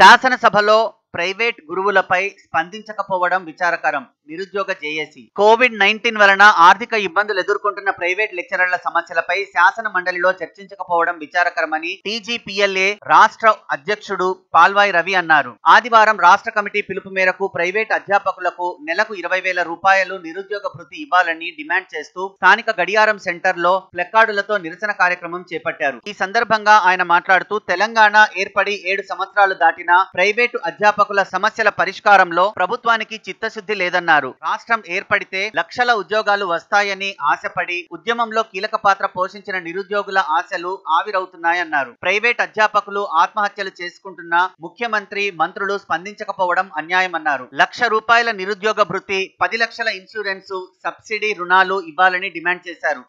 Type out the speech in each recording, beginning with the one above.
శాసనసభలో ప్రైవేట్ గురువులపై స్పందించకపోవడం విచారకరం. నిరుద్యోగ జేఏసీ. కోవిడ్ నైన్టీన్ వలన ఆర్థిక ఇబ్బందులు ఎదుర్కొంటున్న ప్రైవేట్ లెక్చరర్ల సమస్యలపై శాసన మండలిలో చర్చించకపోవడం విచారకరమని టీజీపీఎల్ఏ రాష్ట్ర అధ్యక్షుడు పాల్వాయి రవి అన్నారు. ఆదివారం రాష్ట్ర కమిటీ పిలుపు మేరకు ప్రైవేట్ అధ్యాపకులకు నెలకు ఇరవై వేల రూపాయలు నిరుద్యోగ భృతి ఇవ్వాలని డిమాండ్ చేస్తూ స్థానిక గడియారం సెంటర్లో ప్లెకార్డులతో నిరసన కార్యక్రమం చేపట్టారు. ఈ సందర్భంగా ఆయన మాట్లాడుతూ తెలంగాణ ఏర్పడి ఏడు సంవత్సరాలు దాటినా ప్రైవేటు అధ్యాపకుల సమస్యల పరిష్కారంలో ప్రభుత్వానికి చిత్తశుద్ధి లేదన్నారు. రాష్ట్రం ఏర్పడితే లక్షల ఉద్యోగాలు వస్తాయని ఆశపడి ఉద్యమంలో కీలక పాత్ర పోషించిన నిరుద్యోగుల ఆశలు ఆవిరవుతున్నాయన్నారు. ప్రైవేట్ అధ్యాపకులు ఆత్మహత్యలు చేసుకుంటున్న ముఖ్యమంత్రి మంత్రులు స్పందించకపోవడం అన్యాయమన్నారు. లక్ష రూపాయల నిరుద్యోగ భృతి పది లక్షల ఇన్సూరెన్సు సబ్సిడీ రుణాలు ఇవ్వాలని డిమాండ్ చేశారు.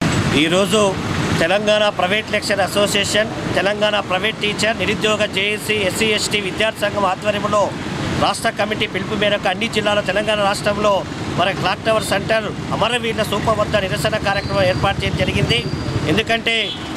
ఈరోజు Telangana private lecture association Telangana private teacher నిరుద్యోగ జేఏసీ ఎస్సీ ఎస్టీ విద్యార్థి సంఘం ఆధ్వర్యంలో రాష్ట్ర కమిటీ పిలుపు మేరకు అన్ని జిల్లాల తెలంగాణ రాష్ట్రంలో మన క్లాక్ టవర్ సెంటర్ అమరవీరుల స్థూపం వద్ద నిరసన కార్యక్రమం ఏర్పాటు చేయడం జరిగింది. ఎందుకంటే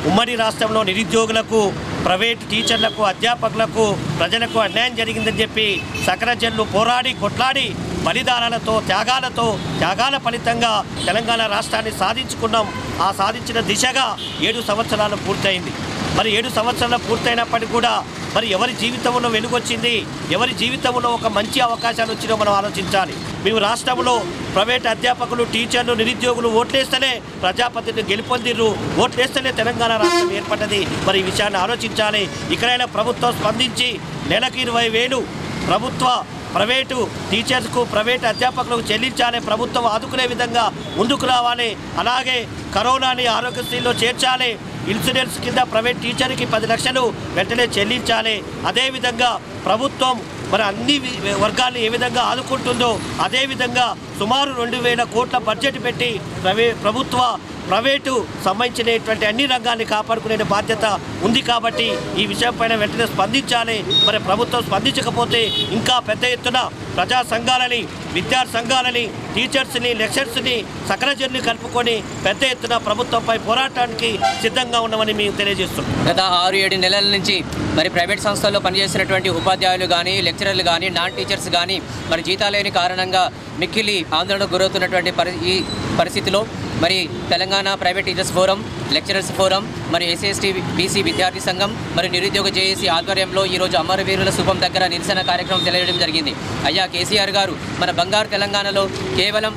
ఉమ్మడి రాష్ట్రంలో నిరుద్యోగులకు ప్రైవేట్ టీచర్లకు అధ్యాపకులకు ప్రజలకు అన్యాయం జరిగిందని చెప్పి సకరజన్లు పోరాడి కొట్లాడి బలిదానాలతో త్యాగాలతో త్యాగాల ఫలితంగా తెలంగాణ రాష్ట్రాన్ని సాధించుకున్నాం. ఆ సాధించిన దిశగా ఏడు సంవత్సరాలు పూర్తయింది. మరి ఏడు సంవత్సరాలు పూర్తయినప్పటికీ కూడా మరి ఎవరి జీవితంలో వెనుకొచ్చింది? ఎవరి జీవితంలో ఒక మంచి అవకాశాలు వచ్చినో మనం ఆలోచించాలి. మేము రాష్ట్రంలో ప్రైవేట్ అధ్యాపకులు టీచర్లు నిరుద్యోగులు ఓట్లేస్తేనే ప్రజాపతిని గెలుపొందిర్రు. ఓట్లేస్తేనే తెలంగాణ రాష్ట్రం ఏర్పడ్డది. మరి ఈ విషయాన్ని ఆలోచించాలి. ఇక్కడైనా ప్రభుత్వం స్పందించి నెలకు ఇరవై వేలు ప్రభుత్వ ప్రైవేటు టీచర్స్కు ప్రైవేట్ అధ్యాపకులకు చెల్లించాలి. ప్రభుత్వం ఆదుకునే విధంగా ముందుకు రావాలి. అలాగే కరోనాని ఆరోగ్యశ్రీలో చేర్చాలి. ఇన్సూరెన్స్ కింద ప్రైవేట్ టీచర్కి పది లక్షలు వెంటనే చెల్లించాలి. అదేవిధంగా ప్రభుత్వం మరి అన్ని వర్గాలు ఏ విధంగా ఆదుకుంటుందో అదేవిధంగా సుమారు రెండు వేల కోట్ల బడ్జెట్ పెట్టి ప్రవే ప్రభుత్వ ప్రైవేటు సంబంధించినటువంటి అన్ని రంగాన్ని కాపాడుకునే బాధ్యత ఉంది కాబట్టి ఈ విషయంపైన వెంటనే స్పందించాలి. మరి ప్రభుత్వం స్పందించకపోతే ఇంకా పెద్ద ఎత్తున ప్రజా సంఘాలని విద్యార్థి సంఘాలని టీచర్స్ని లెక్చర్స్ని సకల కలుపుకొని పెద్ద ఎత్తున ప్రభుత్వంపై పోరాటానికి సిద్ధంగా ఉన్నామని మేము తెలియజేస్తున్నాం. గత ఆరు ఏడు నెలల నుంచి మరి ప్రైవేట్ సంస్థల్లో పనిచేసినటువంటి ఉపాధ్యాయులు కానీ లెక్చరర్లు కానీ నాన్ టీచర్స్ కానీ మరి జీతాలేని కారణంగా మిక్కిలి ఆందోళనకు గురవుతున్నటువంటి పరి ఈ పరిస్థితిలో మరి Telangana private teachers forum lecturers forum మరి ఎస్ఎస్టీ బీసీ విద్యార్థి సంఘం మరి నిరుద్యోగ జేఏసీ ఆధ్వర్యంలో ఈరోజు అమరవీరుల శుభం దగ్గర నిరసన కార్యక్రమం తెలియడం జరిగింది. అయ్యా కేసీఆర్ గారు మన బంగారు తెలంగాణలో కేవలం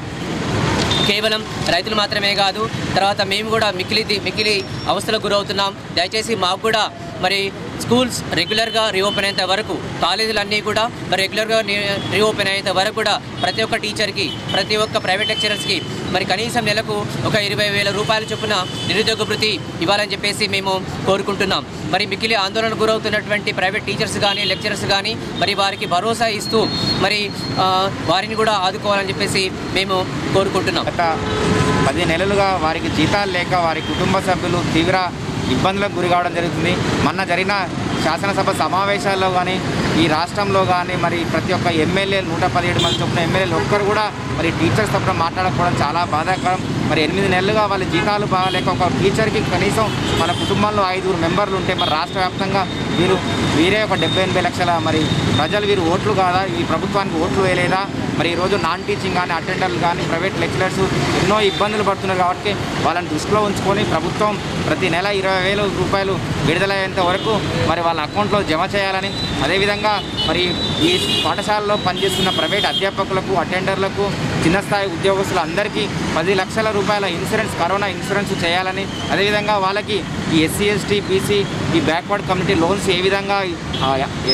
కేవలం రైతులు మాత్రమే కాదు తర్వాత మేము కూడా మిక్కిలి మిక్కిలి అవస్థలకు గురవుతున్నాం. దయచేసి మాకు కూడా మరి స్కూల్స్ రెగ్యులర్గా రీఓపెన్ అయ్యేంత వరకు కాలేజీలు అన్నీ కూడా మరి రెగ్యులర్గా రీఓపెన్ అయ్యేంత వరకు కూడా ప్రతి ఒక్క టీచర్కి ప్రతి ఒక్క ప్రైవేట్ లెక్చరర్స్కి మరి కనీసం నెలకు ఒక ఇరవై వేల రూపాయల చొప్పున నిరుద్యోగ భృతి ఇవ్వాలని చెప్పేసి మేము కోరుకుంటున్నాం. మరి మిక్కిలి ఆందోళన గురవుతున్నటువంటి ప్రైవేట్ టీచర్స్ కానీ లెక్చరర్స్ కానీ మరి వారికి భరోసా ఇస్తూ మరి వారిని కూడా ఆదుకోవాలని చెప్పేసి మేము కోరుకుంటున్నాం. గత పది నెలలుగా వారికి జీతాలు లేక వారి కుటుంబ సభ్యులు తీవ్ర ఇబ్బందులకు గురి కావడం జరుగుతుంది. మొన్న జరిగిన శాసనసభ సమావేశాల్లో కానీ ఈ రాష్ట్రంలో కానీ మరి ప్రతి ఒక్క ఎమ్మెల్యే నూట పదిహేడు మంది చొప్పున ఎమ్మెల్యేలు ఒక్కరు కూడా మరి టీచర్స్ తప్పున మాట్లాడకపోవడం చాలా బాధాకరం. మరి ఎనిమిది నెలలుగా వాళ్ళ జీతాలు బాగాలేక ఒక టీచర్కి కనీసం వాళ్ళ కుటుంబంలో ఐదుగురు మెంబర్లు ఉంటే మరి రాష్ట్ర వ్యాప్తంగా వీరు వీరే ఒక డెబ్బై ఎనభై లక్షల మరి ప్రజలు వీరు ఓట్లు కాదా? ఈ ప్రభుత్వానికి ఓట్లు వేయలేదా? మరి ఈరోజు నాన్ టీచింగ్ కానీ అటెండర్లు కానీ ప్రైవేట్ లెక్చరర్స్ ఎన్నో ఇబ్బందులు పడుతున్నారు కాబట్టి వాళ్ళని దృష్టిలో ఉంచుకొని ప్రభుత్వం ప్రతి నెల ఇరవై రూపాయలు విడుదలయ్యేంత వరకు మరి వాళ్ళ అకౌంట్లో జమ చేయాలని అదేవిధంగా మరి ఈ పాఠశాలలో పనిచేస్తున్న ప్రైవేట్ అధ్యాపకులకు అటెండర్లకు చిన్న స్థాయి ఉద్యోగస్తులు అందరికీ పది లక్షల రూపాయల ఇన్సూరెన్స్ కరోనా ఇన్సూరెన్స్ చేయాలని అదేవిధంగా వాళ్ళకి ఈ ఎస్సీ ఎస్టీ బీసీ ఈ బ్యాక్వర్డ్ కమ్యూనిటీ లోన్స్ ఏ విధంగా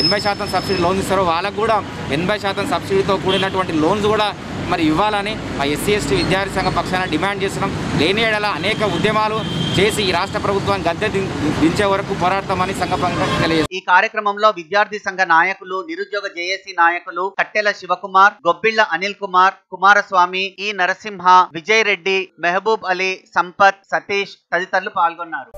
ఎనభై శాతం సబ్సిడీ లోన్స్ ఇస్తారో వాళ్ళకు కూడా ఎనభై శాతం సబ్సిడీతో కూడినటువంటి లోన్స్ కూడా మరి ఇవ్వాలని ఆ ఎస్సీ ఎస్టీ విద్యార్థి సంఘ పక్షాన డిమాండ్ చేస్తున్నాం. లేని ఏడల అనేక ఉద్యమాలు చేసి ఈ రాష్ట్ర ప్రభుత్వం గద్దె దించే వరకు పోరాడతామని సంఘ పక్షం ఈ కార్యక్రమంలో విద్యార్థి సంఘ నాయకులు నిరుద్యోగ జేఏసీ నాయకులు కట్టెల శివకుమార్ గొబ్బిళ్ళ అనిల్ కుమార్ కుమారస్వామి ఈ నరసింహ విజయ్ రెడ్డి మెహబూబ్ అలీ సంపత్ సతీష్ తదితరులు పాల్గొన్నారు.